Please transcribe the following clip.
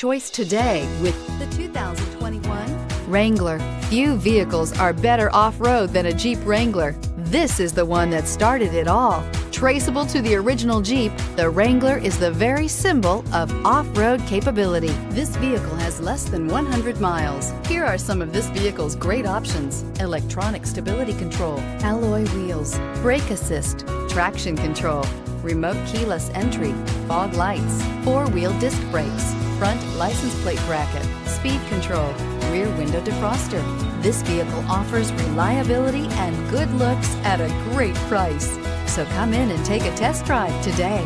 choice today with the 2021 Wrangler. Few vehicles are better off-road than a Jeep Wrangler. This is the one that started it all. Traceable to the original Jeep, the Wrangler is the very symbol of off-road capability. This vehicle has less than 100 miles. Here are some of this vehicle's great options. Electronic stability control, alloy wheels, brake assist, traction control, remote keyless entry, fog lights, four-wheel disc brakes, front license plate bracket, speed control, rear window defroster. This vehicle offers reliability and good looks at a great price. So come in and take a test drive today.